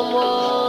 someone.